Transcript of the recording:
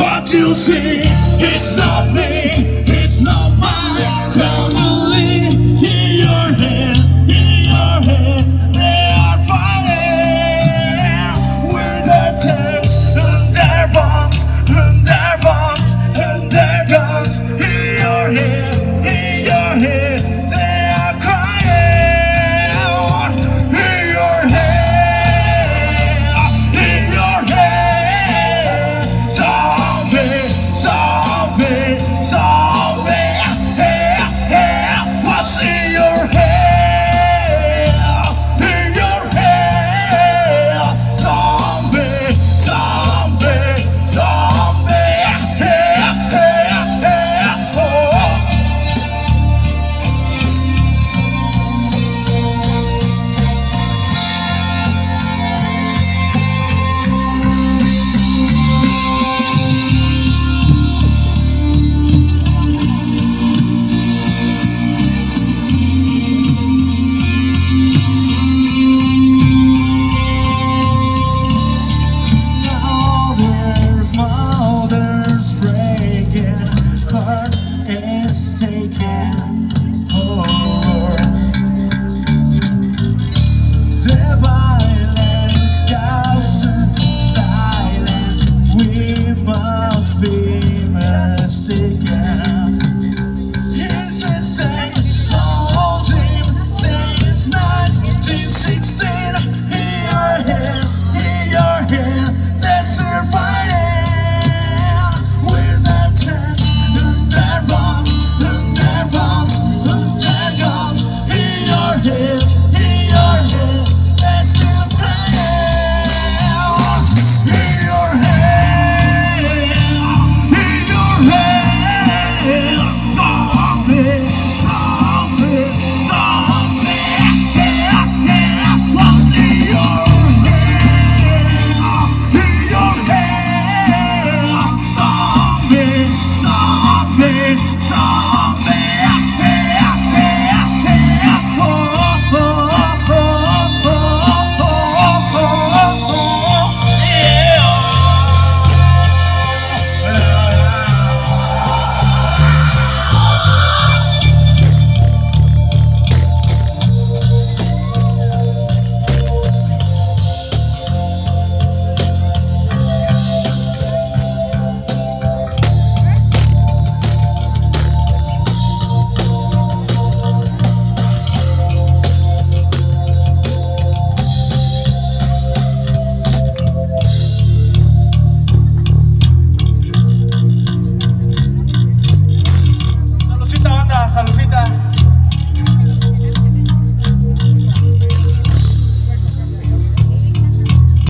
What you see, is not me, it's not me.